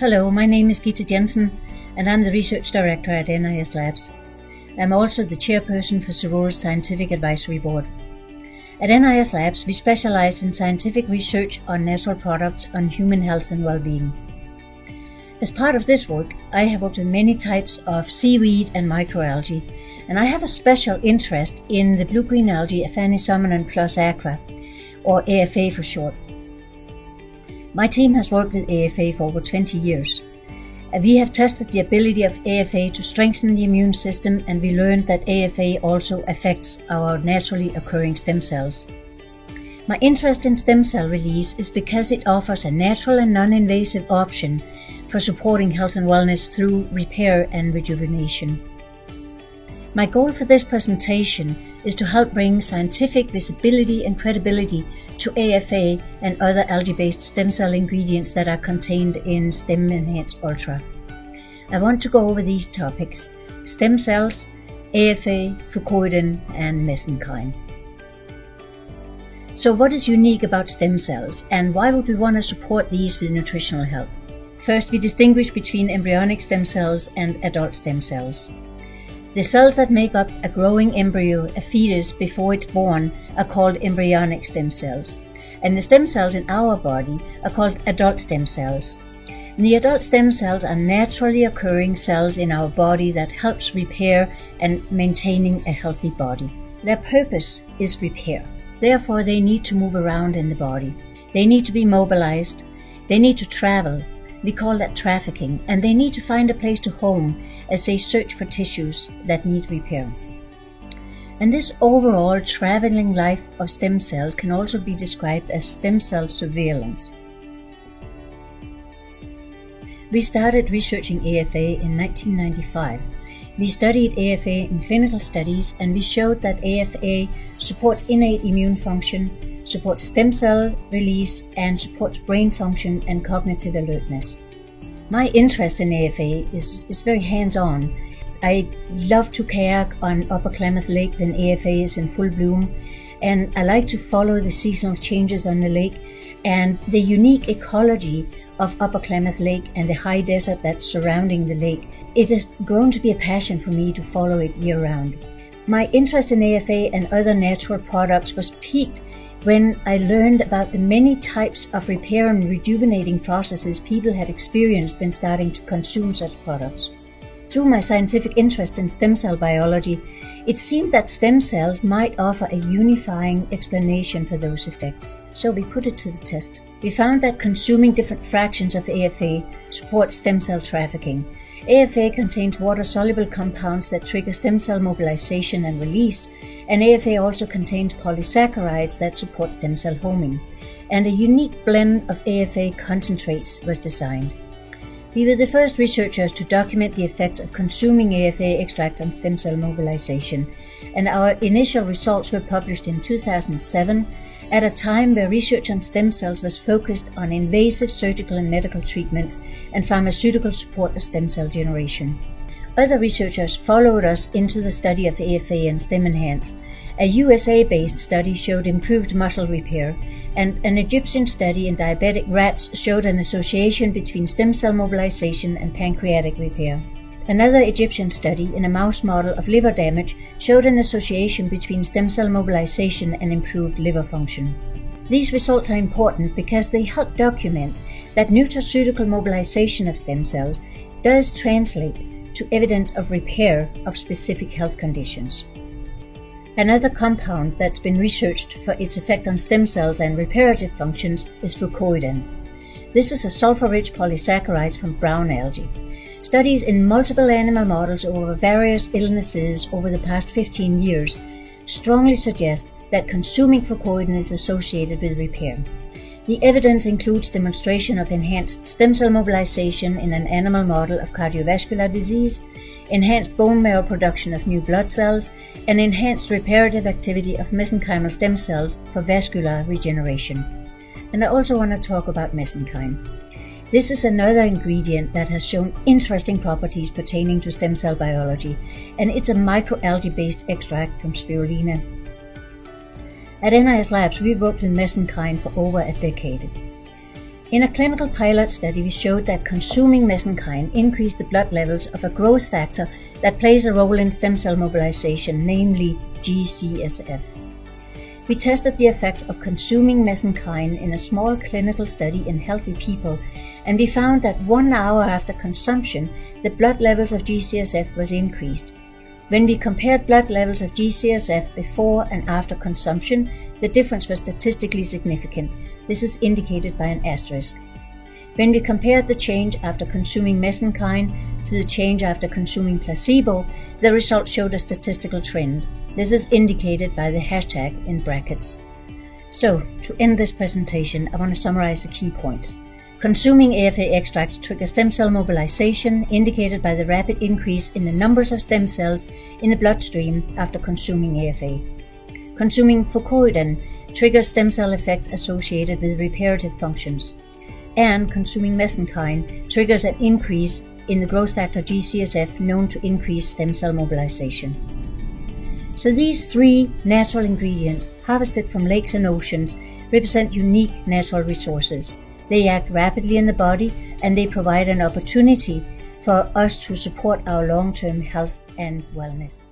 Hello, my name is Gitte Jensen, and I'm the Research Director at NIS Labs. I'm also the Chairperson for Cerule's Scientific Advisory Board. At NIS Labs, we specialize in scientific research on natural products on human health and well-being. As part of this work, I have worked with many types of seaweed and microalgae, and I have a special interest in the blue-green algae Aphanizomenon flos-aquae, or AFA for short. My team has worked with AFA for over 20 years. We have tested the ability of AFA to strengthen the immune system, and we learned that AFA also affects our naturally occurring stem cells. My interest in stem cell release is because it offers a natural and non invasive option for supporting health and wellness through repair and rejuvenation. My goal for this presentation is to help bring scientific visibility and credibility to AFA and other algae-based stem cell ingredients that are contained in StemEnhance Ultra. I want to go over these topics, stem cells, AFA, fucoidan and Mesenkine. So what is unique about stem cells and why would we want to support these with nutritional help? First, we distinguish between embryonic stem cells and adult stem cells. The cells that make up a growing embryo, a fetus, before it's born are called embryonic stem cells. And the stem cells in our body are called adult stem cells. And the adult stem cells are naturally occurring cells in our body that helps repair and maintaining a healthy body. Their purpose is repair. Therefore, they need to move around in the body. They need to be mobilized. They need to travel we call that trafficking, and they need to find a place to home as they search for tissues that need repair. And this overall traveling life of stem cells can also be described as stem cell surveillance. We started researching AFA in 1995. We studied AFA in clinical studies and we showed that AFA supports innate immune function, supports stem cell release, and supports brain function and cognitive alertness. My interest in AFA is, is very hands on. I love to kayak on Upper Klamath Lake when AFA is in full bloom, and I like to follow the seasonal changes on the lake and the unique ecology of Upper Klamath Lake and the high desert that's surrounding the lake. It has grown to be a passion for me to follow it year round. My interest in AFA and other natural products was piqued when I learned about the many types of repair and rejuvenating processes people had experienced when starting to consume such products. Through my scientific interest in stem cell biology, it seemed that stem cells might offer a unifying explanation for those effects. So we put it to the test. We found that consuming different fractions of AFA supports stem cell trafficking, AFA contains water-soluble compounds that trigger stem cell mobilization and release, and AFA also contains polysaccharides that support stem cell homing. And a unique blend of AFA concentrates was designed. We were the first researchers to document the effect of consuming AFA extract on stem cell mobilization, and our initial results were published in 2007 at a time where research on stem cells was focused on invasive surgical and medical treatments and pharmaceutical support of stem cell generation. Other researchers followed us into the study of AFA and StemEnhance. A USA based study showed improved muscle repair, and an Egyptian study in diabetic rats showed an association between stem cell mobilization and pancreatic repair. Another Egyptian study in a mouse model of liver damage showed an association between stem cell mobilization and improved liver function. These results are important because they help document that nutraceutical mobilization of stem cells does translate to evidence of repair of specific health conditions. Another compound that's been researched for its effect on stem cells and reparative functions is fucoidan. This is a sulfur-rich polysaccharide from brown algae. Studies in multiple animal models over various illnesses over the past 15 years strongly suggest that consuming fucoidan is associated with repair. The evidence includes demonstration of enhanced stem cell mobilization in an animal model of cardiovascular disease, enhanced bone marrow production of new blood cells, and enhanced reparative activity of mesenchymal stem cells for vascular regeneration. And I also want to talk about Mesenkine. This is another ingredient that has shown interesting properties pertaining to stem cell biology, and it's a microalgae based extract from spirulina. At NIS Labs, we've worked with Mesenkine for over a decade. In a clinical pilot study, we showed that consuming Mesenkine increased the blood levels of a growth factor that plays a role in stem cell mobilization, namely GCSF. We tested the effects of consuming Mesenkine in a small clinical study in healthy people, and we found that one hour after consumption, the blood levels of GCSF was increased. When we compared blood levels of GCSF before and after consumption, the difference was statistically significant. This is indicated by an asterisk. When we compared the change after consuming Mesenkine to the change after consuming placebo, the results showed a statistical trend. This is indicated by the hashtag in brackets. So, to end this presentation, I want to summarize the key points. Consuming AFA extract triggers stem cell mobilization, indicated by the rapid increase in the numbers of stem cells in the bloodstream after consuming AFA. Consuming fucoidan triggers stem cell effects associated with reparative functions. And consuming Mesenkine triggers an increase in the growth factor GCSF known to increase stem cell mobilization. So these three natural ingredients harvested from lakes and oceans represent unique natural resources. They act rapidly in the body and they provide an opportunity for us to support our long term health and wellness.